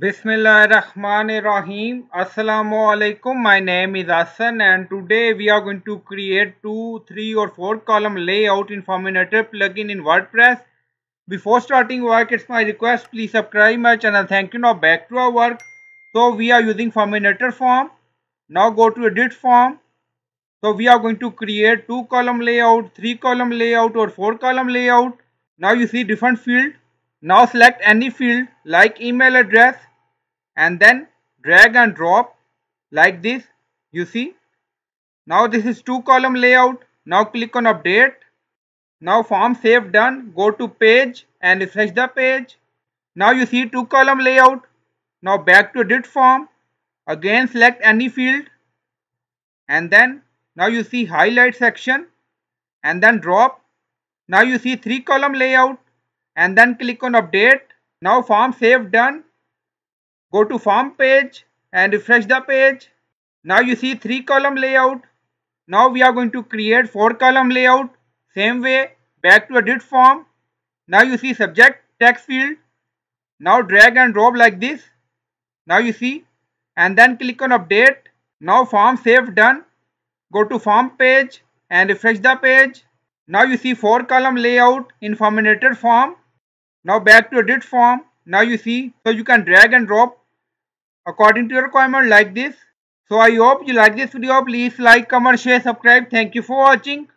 Bismillahirrahmanirrahim. Assalamu alaikum. My name is Hassan and today we are going to create two, three or four column layout in Forminator plugin in WordPress. Before starting work, it's my request please subscribe my channel. Thank you. Now back to our work. So we are using Forminator form. Now go to edit form. So we are going to create two column layout, three column layout or four column layout. Now you see different field. Now select any field like email address and then drag and drop like this you see. Now this is two column layout. Now click on update. Now form save done. Go to page and refresh the page. Now you see two column layout. Now back to edit form. Again select any field. And then now you see highlight section and then drop. Now you see three column layout and then click on update. Now form save done Go to form page and refresh the page. Now you see three column layout. Now we are going to create four column layout. Same way back to edit form. Now you see subject text field. Now drag and drop like this. Now you see and then click on update. Now form save done. Go to form page and refresh the page. Now you see four column layout in Forminator form. Now back to edit form now you see so you can drag and drop according to your requirement like this. So i hope you like this video. Please like comment share subscribe. Thank you for watching